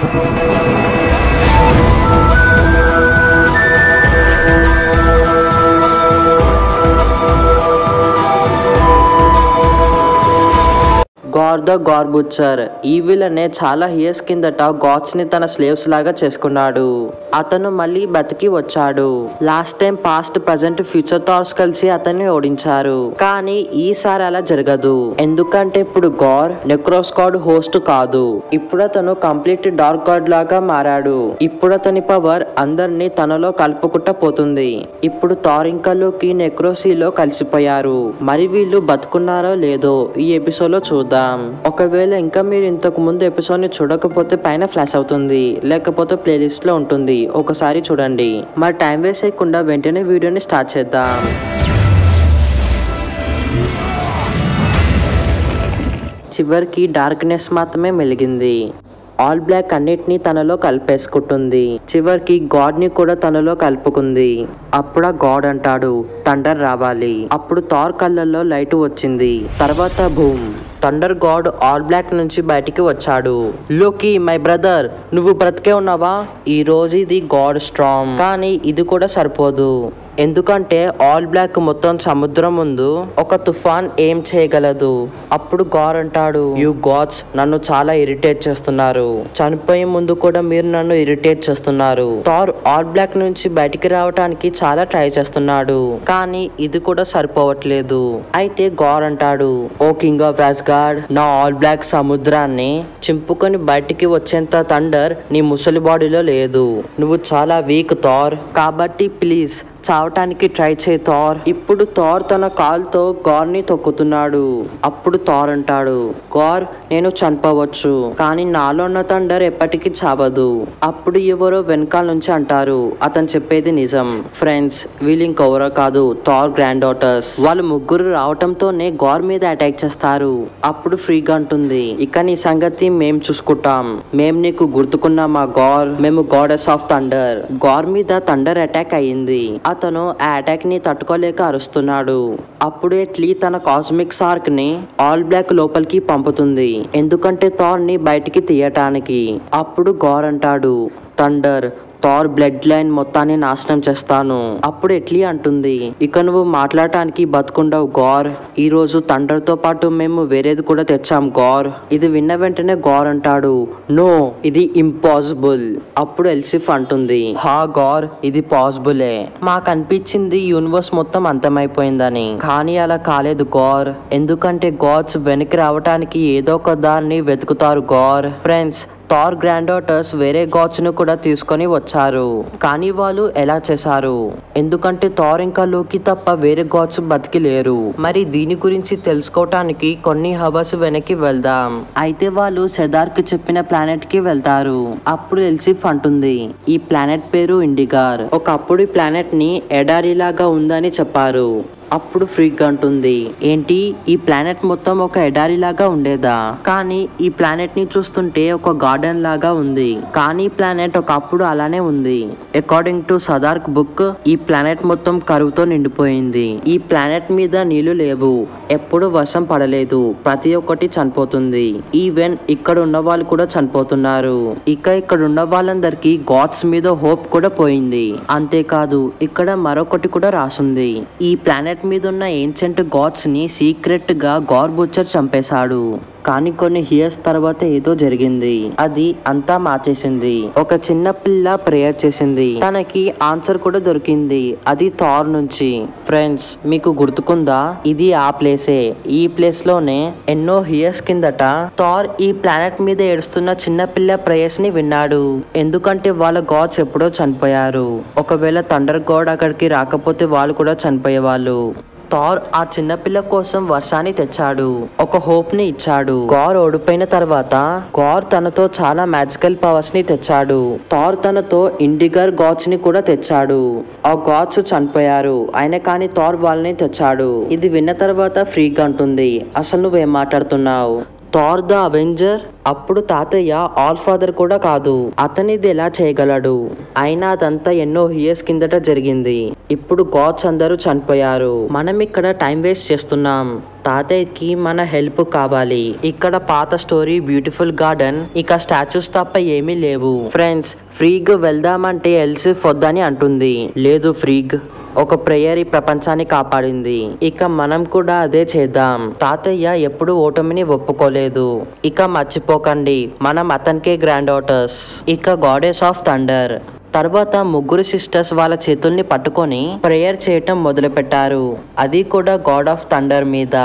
Thank you. The Gorr butcher evil అనే చాలా years కిందట గాడ్స్ని తన స్లేవ్స్ లాగా చేసుకున్నాడు. అతను మళ్ళీ బతికి వచ్చాడు. Last time past present future thoughts కలిసి అతన్ని ఓడించారు. కానీ ఈసారి అలా జరగదు. ఎందుకంటే ఇప్పుడు గార్ నెక్రోస్కాడ్ హోస్ట్ కాదు. ఇప్పుడు అతను కంప్లీట్ డార్క్ గాడ్ లాగా మారాడు. ఇప్పుడు అతని పవర్ అందరినీ తనలో కలుపుకుంటా పోతుంది. ఇప్పుడు తారింకలోకి నెక్రోసీలో కలిసిపోయారు. మరి వీళ్ళు బతుకున్నారో లేదో ఈ ఎపిసోడ్లో చూద్దాం. ఒకవేళ ఇంకా మీరు ఇంతకు ముందు ఎపిసోడ్ని చూడకపోతే పైన ఫ్లాష్ అవుతుంది. లేకపోతే ప్లేలిస్ట్లో ఉంటుంది. ఒకసారి చూడండి. మరి టైం వేస్ట్ చేయకుండా వెంటనే వీడియోని స్టార్ట్ చేద్దాం. చివరికి డార్క్నెస్ మాత్రమే మెలిగింది. ఆల్ బ్లాక్ అన్నిటినీ తనలో కలిపేసుకుంటుంది. చివరికి గాడ్ని కూడా తనలో కలుపుకుంది. అప్పుడు ఆ గాడ్ అంటాడు థండర్ రావాలి. అప్పుడు థార్ కళ్ళల్లో లైట్ వచ్చింది. తర్వాత boom thunder god all black నుంచి బయటికి వచ్చాడు. లోకి మై బ్రదర్ నువ్వు బ్రతికే ఉన్నావా? ఈ రోజు ఇది గాడ్ స్ట్రాంగ్. కానీ ఇది కూడా సరిపోదు. ఎందుకంటే ఆల్ బ్లాక్ మొత్తం సముద్రం ముందు ఒక తుఫాన్ ఏం చేయగలదు. అప్పుడు గార్ అంటాడు యు గాడ్స్ నన్ను చాలా ఇరిటేట్ చేస్తున్నారు. చనిపోయే ముందు కూడా మీరు నన్ను ఇరిటేట్ చేస్తున్నారు. థార్ ఆల్ బ్లాక్ నుంచి బయటికి రావడానికి చాలా ట్రై చేస్తున్నాడు. కానీ ఇది కూడా సరిపోవట్లేదు. అయితే గార్ అంటాడు ఓ కింగ్ ఆఫ్ గార్డ్ నా ఆల్ బ్లాక్ సముద్రాన్ని చింపుకొని బయటికి వచ్చేంత థండర్ నీ ముసలి బాడీలో లేదు. నువ్వు చాలా వీక్ థార్. కాబట్టి ప్లీజ్ చావటానికి ట్రై చే థార్. ఇప్పుడు థార్ తన కాల్తో గార్ని తొక్కుతున్నాడు. అప్పుడు థార్ అంటాడు గార్ నేను చనిపోవచ్చు కానీ నాలో ఉన్న తండర్ ఎప్పటికీ చావదు. అప్పుడు ఎవరో వెనకాల నుంచి అంటారు అతను చెప్పేది నిజం. ఫ్రెండ్స్ వీళ్ళు ఇంకెవరో కాదు థార్ గ్రాండ్ డాటర్స్ వాళ్ళు ముగ్గురు రావటంతోనే గార్ మీద అటాక్ చేస్తారు. అప్పుడు ఫ్రీగా ఉంటుంది ఇక నీ సంగతి మేం చూసుకుంటాం. మేం నీకు గుర్తుకున్నాం మా గార్? మేము గాడెస్ ఆఫ్ థండర్ గార్ మీద థండర్ అటాక్ అయ్యింది. అతను ఆ అటాక్ని తట్టుకోలేక అరుస్తున్నాడు. అప్పుడు ఎట్లీ తన కాస్మిక్ సార్క్ని ఆల్ బ్లాక్ లోపలికి పంపుతుంది. ఎందుకంటే థార్ని బయటికి తీయటానికి. అప్పుడు గోర్ అంటాడు. థండర్ థార్ బ్లడ్ లైన్ మొత్తాన్ని నాశనం చేస్తాను. అప్పుడు ఎట్లీ అంటుంది ఇక నువ్వు మాట్లాడటానికి బతుకుండవు గార్ ఈ రోజు తండ్రితో పాటు మేము వేరేది కూడా తెచ్చాం గోర్ ఇది విన్న వెంటనే గోర్ అంటాడు. నో ఇది ఇంపాసిబుల్. అప్పుడు ఎల్సిఫ్ అంటుంది హా గోర్ ఇది పాసిబులే. మాకు అనిపించింది యూనివర్స్ మొత్తం అంతమైపోయిందని. కానీ అలా కాలేదు గార్ ఎందుకంటే గాడ్స్ వెనక్కి రావటానికి ఏదో ఒక దాన్ని వెతుకుతారు Gorr friends Thor granddaughters వేరే గాడ్స్ను కూడా తీసుకొని వచ్చారు. కానీ వాళ్ళు ఎలా చేశారు? ఎందుకంటే థార్ ఇంకా లోకి తప్ప వేరే గాడ్స్ బతికి లేరు. మరి దీని గురించి తెలుసుకోవటానికి కొన్ని హవర్స్ వెనక్కి వెళ్దాం. అయితే వాళ్ళు సెదార్కి చెప్పిన ప్లానెట్కి వెళ్తారు. అప్పుడు ఎల్సిఫ్ అంటుంది ఈ ప్లానెట్ పేరు ఇండిగార్. ఒకప్పుడు ఈ ప్లానెట్ని ఎడారిలాగా ఉందని చెప్పారు. అప్పుడు ఫ్రీగా అంటుంది ఏంటి? ఈ ప్లానెట్ మొత్తం ఒక ఎడారి లాగా ఉండేదా? కానీ ఈ ప్లానెట్ని చూస్తుంటే ఒక గార్డెన్ లాగా ఉంది. కానీ ప్లానెట్ ఒకప్పుడు అలానే ఉంది. According to the dark book ఈ ప్లానెట్ మొత్తం కరువుతో నిండిపోయింది. ఈ ప్లానెట్ మీద నీళ్ళు లేవు. ఎప్పుడు వర్షం పడలేదు. ప్రతి ఒక్కటి చనిపోతుంది. ఈవెన్ ఇక్కడ ఉన్న వాళ్ళు కూడా చనిపోతున్నారు. ఇక ఇక్కడ ఉన్న వాళ్ళందరికీ గాడ్స్ మీద హోప్ కూడా పోయింది. అంతేకాదు ఇక్కడ మరొకటి కూడా రాసుంది. ఈ ప్లానెట్ మీద ఉన్న ఏన్షెంట్ గాడ్స్ని సీక్రెట్గా గార్బుచర్ చంపేశాడు. కానీ కొన్ని ఇయర్స్ తర్వాత ఏదో జరిగింది. అది అంతా మార్చేసింది. ఒక చిన్న పిల్ల ప్రేయర్ చేసింది. తనకి ఆన్సర్ కూడా దొరికింది. అది థార్ నుంచి. ఫ్రెండ్స్ మీకు గుర్తుకుందా? ఇది ఆ ప్లేసే ఈ ప్లేస్లోనే ఎన్నో ఇయర్స్ కిందట థార్ ఈ ప్లానెట్ మీద ఏడుస్తున్న చిన్న పిల్ల ప్రేయర్స్ని విన్నాడు. ఎందుకంటే వాళ్ళ గాడ్స్ ఎప్పుడో చనిపోయారు. ఒకవేళ తండర్ గాడ్ అక్కడికి రాకపోతే వాళ్ళు కూడా చనిపోయేవాళ్ళు. థార్ ఆ చిన్నపిల్ల కోసం వర్షాన్ని తెచ్చాడు. ఒక హోప్ని ఇచ్చాడు. గార్ ఓడిపోయిన తర్వాత గార్ తనతో చాలా మ్యాజికల్ పవర్స్ని తెచ్చాడు. థార్ తనతో ఇండిగర్ గాచ్ని కూడా తెచ్చాడు. ఆ గాచ్ చనిపోయారు. ఆయన కానీ థార్ వాళ్ళని తెచ్చాడు. ఇది విన్న తర్వాత ఫ్రీగా ఉంటుంది. అసలు నువ్వేం మాట్లాడుతున్నావు? Thor the avenger? అప్పుడు తాతయ్య ఆల్ ఫాదర్ కూడా కాదు. అతనిది ఎలా చేయగలడు? అయినా అదంతా ఎన్నో ఇయర్స్ కిందట జరిగింది. ఇప్పుడు గాడ్స్ అందరూ చనిపోయారు. మనం ఇక్కడ టైం వేస్ట్ చేస్తున్నాం. తాతయ్యకి మన హెల్ప్ కావాలి. ఇక్కడ పాత స్టోరీ బ్యూటిఫుల్ గార్డెన్ ఇక స్టాచ్యూస్ తప్ప ఏమీ లేవు. ఫ్రెండ్స్ ఫ్రీగ్ వెళ్దామంటే ఎల్సి వద్దని అంటుంది. లేదు ఫ్రీగ్ ఒక ప్రేయర్ ఈ ప్రపంచాన్ని కాపాడింది. ఇక మనం కూడా అదే చేద్దాం. తాతయ్య ఎప్పుడు ఓటమిని ఒప్పుకోలేదు. ఇక మర్చిపో మర్చిపోకండి మనం అతనికే గ్రాండ్ డాటర్స్ ఇక గాడెస్ ఆఫ్ థండర్ తర్వాత ముగ్గురు సిస్టర్స్ వాళ్ళ చేతుల్ని పట్టుకొని ప్రేయర్ చేయటం మొదలు పెట్టారు అది కూడా గాడ్ ఆఫ్ థండర్ మీద.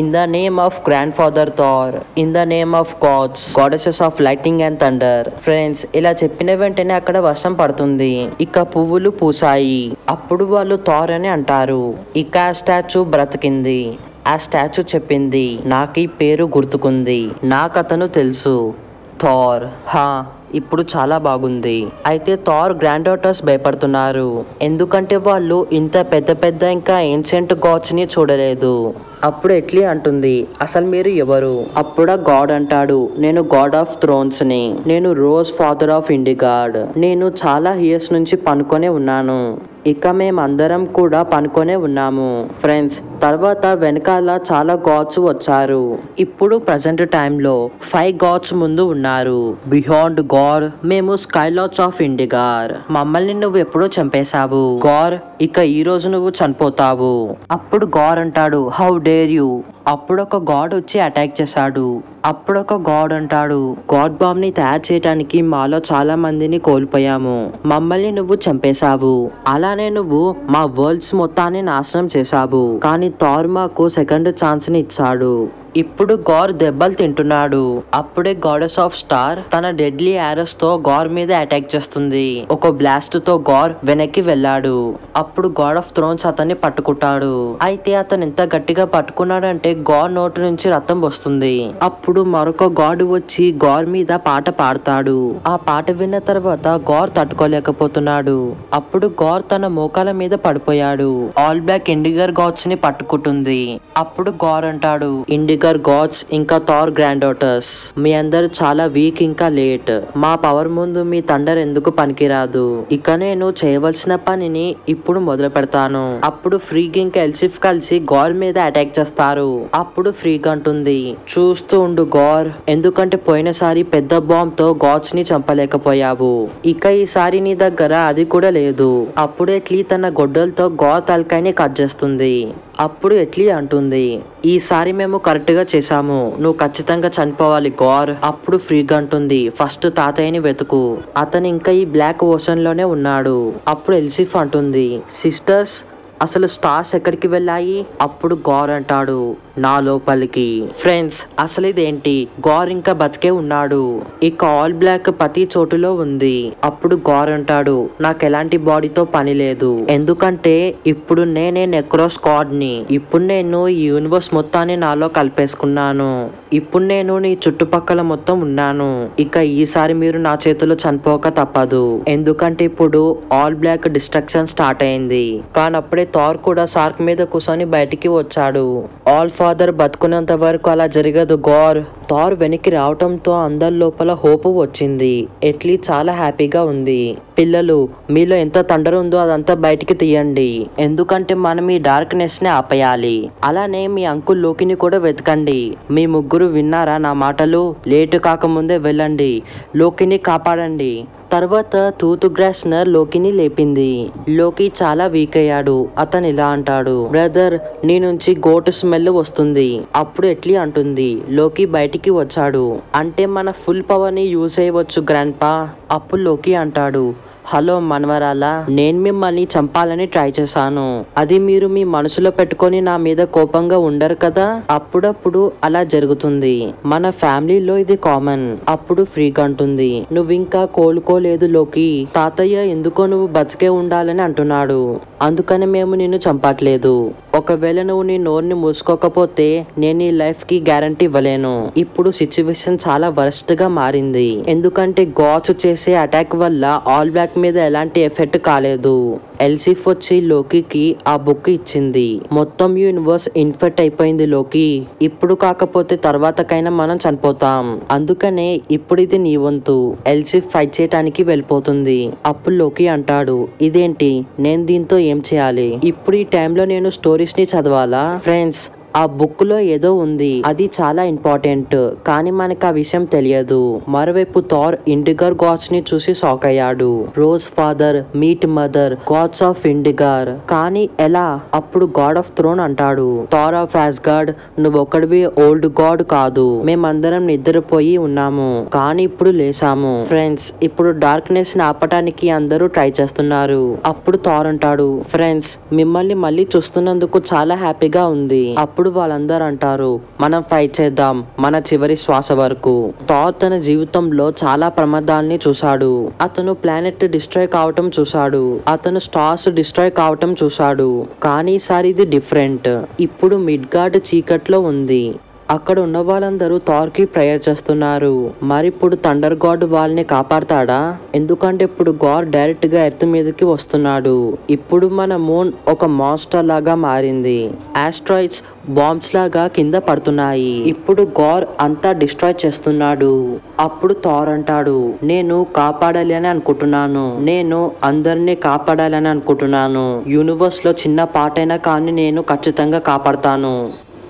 In the name of grandfather Thor in the name of gods goddesses of lightning and thunder friends ఇలా చెప్పిన వెంటనే అక్కడ వర్షం పడుతుంది. ఇక పువ్వులు పూసాయి అప్పుడు వాళ్ళు థార్ అని అంటారు. ఇక స్టాచ్యూ బ్రతికింది. ఆ స్టాచ్యూ చెప్పింది. నాకు ఈ పేరు గుర్తుకుంది. నాకు అతను తెలుసు. థార్. హా ఇప్పుడు చాలా బాగుంది. అయితే థార్ గ్రాండ్ డాటర్స్ భయపడుతున్నారు. ఎందుకంటే వాళ్ళు ఇంత పెద్ద పెద్ద ఇంకా ఏన్షియంట్ గాడ్స్ని చూడలేదు. అప్పుడు ఎట్లీ అంటుంది అసలు మీరు ఎవరు? అప్పుడా గాడ్ అంటాడు నేను గాడ్ ఆఫ్ థ్రోన్స్ని నేను రోజ్ ఫాదర్ ఆఫ్ ఇండిగాడ్. నేను చాలా ఇయర్స్ నుంచి పనుకొనే ఉన్నాను. ఇక మేమందరం కూడా పనుకొనే ఉన్నాము. ఫ్రెండ్స్ తర్వాత వెనకాల చాలా గాడ్స్ వచ్చారు. ఇప్పుడు ప్రజెంట్ టైంలో ఫైవ్ గాడ్స్ ముందు ఉన్నారు. బియాండ్ గార్ మేము స్కైలాట్స్ ఆఫ్ ఇండిగార్ మమ్మల్ని నువ్వు ఎప్పుడో చంపేశావు. గార్ ఇక ఈ రోజు నువ్వు చనిపోతావు. అప్పుడు గార్ అంటాడు హౌ డేర్ యూ అప్పుడు ఒక గాడ్ వచ్చి అటాక్ చేశాడు. అప్పుడు ఒక గాడ్ అంటాడు. గాడ్ బాంబ్ని తయారు చేయడానికి మాలో చాలా మందిని కోల్పోయాము. మమ్మల్ని నువ్వు చంపేశావు. అలానే నువ్వు మా వరల్డ్స్ మొత్తాన్ని నాశనం చేశావు. కానీ థార్ మాకు సెకండ్ ఛాన్స్ని ఇచ్చాడు. ఇప్పుడు గోర్ దెబ్బలు తింటున్నాడు. అప్పుడే గాడెస్ ఆఫ్ స్టార్ తన డెడ్లీ యారస్తో గోర్ మీద అటాక్ చేస్తుంది. ఒక బ్లాస్ట్తో గోర్ వెనక్కి వెళ్ళాడు. అప్పుడు గాడ్ ఆఫ్ థ్రోన్స్ అతన్ని పట్టుకుంటాడు. అయితే అతను ఎంత గట్టిగా పట్టుకున్నాడంటే గోర్ నోటి నుంచి రక్తం వస్తుంది. అప్పుడు మరొక గాడ్ వచ్చి గోర్ మీద పాట పాడతాడు. ఆ పాట విన్న తర్వాత గోర్ తట్టుకోలేకపోతున్నాడు. అప్పుడు గోర్ తన మోకాల మీద పడిపోయాడు. ఆల్ బ్లాక్ ఇండిగర్ గాడ్స్ని పట్టుకుంటుంది. అప్పుడు గోర్ అంటాడు ఇండిగర్ గాడ్స్ ఇంకా థార్ గ్రాండ్ డాటర్స్ మీ అందరు చాలా వీక్ ఇంకా లేట్ మా పవర్ ముందు మీ తండర్ ఎందుకు పనికిరాదు? ఇక నేను చేయవలసిన పనిని ఇప్పుడు మొదలు పెడతాను. అప్పుడు ఫ్రీగ్ ఇంకా ఎల్సిఫ్ కలిసి గోర్ మీద అటాక్ చేస్తారు. అప్పుడు ఫ్రీగ్ అంటుంది. చూస్తూ ఉండు గోర్ ఎందుకంటే పోయినసారి పెద్ద బాంబ్తో గాడ్స్ని చంపలేకపోయావు. ఇక ఈసారి నీ దగ్గర అది కూడా లేదు. అప్పుడెట్లీ తన గొడ్డలతో గోర్ తలకాయని కట్ చేస్తుంది. అప్పుడు ఎట్లీ అంటుంది ఈసారి మేము కరెక్ట్గా చేసాము నువ్వు ఖచ్చితంగా చనిపోవాలి గోర్ అప్పుడు ఫ్రీగా అంటుంది ఫస్ట్ తాతయ్యని వెతుకు. అతను ఇంకా ఈ బ్లాక్ ఓషన్లోనే ఉన్నాడు. అప్పుడు ఎల్సిఫ్ అంటుంది సిస్టర్స్ అసలు స్టార్స్ ఎక్కడికి వెళ్ళాయి? అప్పుడు గోర్ అంటాడు నా లోపలికి. ఫ్రెండ్స్ అసలు ఇదేంటి? గోర్ ఇంకా బతికే ఉన్నాడు. ఇక ఆల్ బ్లాక్ ప్రతి చోటులో ఉంది. అప్పుడు గోర్ అంటాడు నాకు ఎలాంటి బాడీతో పని లేదు. ఎందుకంటే ఇప్పుడు నేనే నెక్రో స్క్వాడ్ని ఇప్పుడు నేను ఈ యూనివర్స్ మొత్తాన్ని నాలో కలిపేసుకున్నాను. ఇప్పుడు నేను నీ చుట్టుపక్కల మొత్తం ఉన్నాను. ఇక ఈసారి మీరు నా చేతిలో చనిపోక తప్పదు. ఎందుకంటే ఇప్పుడు ఆల్ బ్లాక్ డిస్ట్రక్షన్ స్టార్ట్ అయింది. కానీ అప్పుడే థార్ కూడా సార్క్ మీద కూర్చొని బయటికి వచ్చాడు. ఆల్ ఫాదర్ బతుకున్నంత వరకు అలా జరగదు గోర్ థార్ వెనక్కి రావటంతో అందరి లోపల హోప్ వచ్చింది. ఎట్లీ చాలా హ్యాపీగా ఉంది. పిల్లలు మీలో ఎంత తండర ఉందో అదంతా బయటికి తీయండి. ఎందుకంటే మనం ఈ డార్క్నెస్ని ఆపేయాలి. అలానే మీ అంకుల్ లోకిని కూడా వెతకండి. మీ ముగ్గురు విన్నారా నా మాటలు? లేటు కాకముందే వెళ్ళండి. లోకిని కాపాడండి. తర్వాత తూతు గ్రాస్నర్ లోకిని లేపింది. లోకి చాలా వీక్ అయ్యాడు. అతను ఇలా అంటాడు బ్రదర్ నీ నుంచి గోటు స్మెల్ వస్తుంది. అప్పుడు ఎట్లీ అంటుంది లోకి బయటికి వచ్చాడు. అంటే మన ఫుల్ పవర్ని యూజ్ చేయవచ్చు గ్రాండ్ పా అప్పుడు లోకి అంటాడు హలో మనవరాలా నేను మిమ్మల్ని చంపాలని ట్రై చేశాను. అది మీరు మీ మనసులో పెట్టుకొని నా మీద కోపంగా ఉండరు కదా? అప్పుడప్పుడు అలా జరుగుతుంది. మన ఫ్యామిలీలో ఇది కామన్. అప్పుడు ఫ్రీగా అంటుంది నువ్వు ఇంకా కోలుకోలేదు లోకి. తాతయ్య ఎందుకో నువ్వు బతికే ఉండాలని అంటున్నాడు. అందుకని మేము నిన్ను చంపట్లేదు. ఒకవేళ నువ్వు నీ నోరుని మూసుకోకపోతే నేను ఈ లైఫ్కి గ్యారంటీ ఇవ్వలేను. ఇప్పుడు సిచ్యువేషన్ చాలా వరస్ట్గా మారింది. ఎందుకంటే గాచు చేసే అటాక్ వల్ల ఆల్ బ్లాక్ బ్లాక్ మీద ఎలాంటి ఎఫెక్ట్ కాలేదు. ఎల్సిఫ్ వచ్చి లోకికి ఆ బుక్ ఇచ్చింది. మొత్తం యూనివర్స్ ఇన్ఫెక్ట్ అయిపోయింది లోకి. ఇప్పుడు కాకపోతే తర్వాతకైనా మనం చనిపోతాం. అందుకనే ఇప్పుడు ఇది నీ వంతు. ఎల్సిఫ్ ఫైట్ చేయటానికి వెళ్ళిపోతుంది. అప్పుడు లోకి అంటాడు ఇదేంటి? నేను దీంతో ఏం చేయాలి? ఇప్పుడు ఈ టైంలో నేను స్టోరీస్ని చదవాలా? ఫ్రెండ్స్ ఆ బుక్లో ఏదో ఉంది. అది చాలా ఇంపార్టెంట్. కానీ మనకు ఆ విషయం తెలియదు. మరోవైపు థార్ ఇండిగర్ గాడ్స్ని చూసి షాక్ అయ్యాడు. Rose father meet mother gods of Indigarr. కానీ ఎలా? అప్పుడు గాడ్ ఆఫ్ థ్రోన్ అంటాడు. థార్ ఆఫ్ గాడ్ నువ్వు ఒకడివి ఓల్డ్ గాడ్ కాదు. మేమందరం నిద్రపోయి ఉన్నాము. కానీ ఇప్పుడు లేసాము. ఫ్రెండ్స్ ఇప్పుడు డార్క్నెస్ని ఆపటానికి అందరూ ట్రై చేస్తున్నారు. అప్పుడు థార్ అంటాడు ఫ్రెండ్స్ మిమ్మల్ని మళ్ళీ చూస్తున్నందుకు చాలా హ్యాపీగా ఉంది. అప్పుడు వాళ్ళందరూ అంటారు మనం ఫైట్ చేద్దాం మన చివరి శ్వాస వరకు. థార్ తన జీవితంలో చాలా ప్రమాదాల్ని చూశాడు. అతను ప్లానెట్ డిస్ట్రాయ్ కావటం చూశాడు. అతను స్టార్స్ డిస్ట్రాయ్ కావటం చూశాడు. కానీ ఈసారి ఇది డిఫరెంట్ ఇప్పుడు మిడ్గార్డ్ చీకట్లో ఉంది. అక్కడ ఉన్న వాళ్ళందరూ థార్కి ప్రేయర్ చేస్తున్నారు. మరి ఇప్పుడు థండర్ గాడ్ వాళ్ళని కాపాడతాడా? ఎందుకంటే ఇప్పుడు గాడ్ డైరెక్ట్గా ఎర్త్ మీదకి వస్తున్నాడు. ఇప్పుడు మన మూన్ ఒక మాస్టర్ లాగా మారింది. ఆస్ట్రాయిడ్స్ బాంబ్స్ లాగా కింద పడుతున్నాయి. ఇప్పుడు గార్ అంతా డిస్ట్రాయ్ చేస్తున్నాడు. అప్పుడు థార్ అంటాడు నేను కాపాడాలి అని అనుకుంటున్నాను. నేను అందరినీ కాపాడాలని అనుకుంటున్నాను. యూనివర్స్లో చిన్న పాటైనా కానీ నేను ఖచ్చితంగా కాపాడతాను.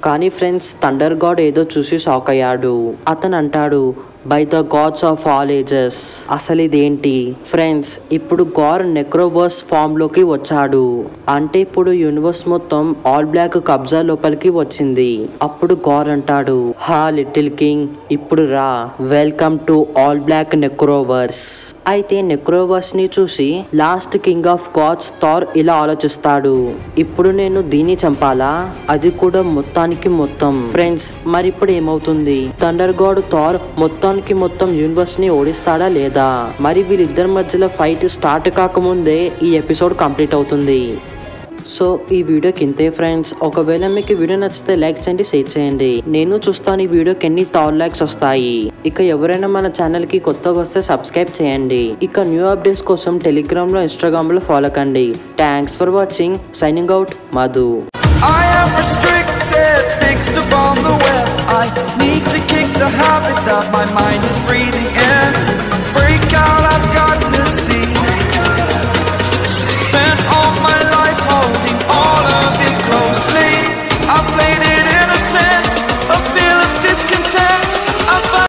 కానీ ఫ్రెండ్స్ థండర్ గాడ్ ఏదో చూసి షాక్ అయ్యాడు అతను అంటాడు by the gods of all ages అసలు ఇదేంటి ఫ్రెండ్స్ ఇప్పుడు గార్ నెక్రోవర్స్ ఫామ్లోకి వచ్చాడు. అంటే ఇప్పుడు యూనివర్స్ మొత్తం ఆల్ బ్లాక్ కబ్జా లోపలికి వచ్చింది. అప్పుడు గార్ అంటాడు. హా లిటిల్ కింగ్ ఇప్పుడు రా. Welcome to all black Necroverse అయితే నెక్రోవర్స్ని చూసి last king of gods Thor ఇలా ఆలోచిస్తాడు. ఇప్పుడు నేను దీన్ని చంపాలా? అది కూడా మొత్తానికి మొత్తం. ఫ్రెండ్స్ మరి ఇప్పుడు ఏమవుతుంది? థండర్ గాడ్ థార్ కి మొత్తం యూనివర్స్ని ఓడిస్తాడా లేదా? మరి వీళ్ళిద్దరి మధ్యలో ఫైట్ స్టార్ట్ కాకముందే ఈ ఎపిసోడ్ కంప్లీట్ అవుతుంది. సో ఈ వీడియోకి ఇంతే ఫ్రెండ్స్. ఒకవేళ మీకు వీడియో నచ్చితే లైక్ చేయండి షేర్ చేయండి. నేను చూస్తాను ఈ వీడియోకి ఎన్ని థౌర్ లైక్స్ వస్తాయి. ఇక ఎవరైనా మన ఛానల్కి కొత్తగా వస్తే సబ్స్క్రైబ్ చేయండి. ఇక న్యూ అప్డేట్స్ కోసం టెలిగ్రామ్లో ఇన్స్టాగ్రామ్లో ఫాలో కండి. Thanks for watching. Signing out Madhu. I am restricted, fixed upon the web. I need to kick the habit that my mind is breathing in.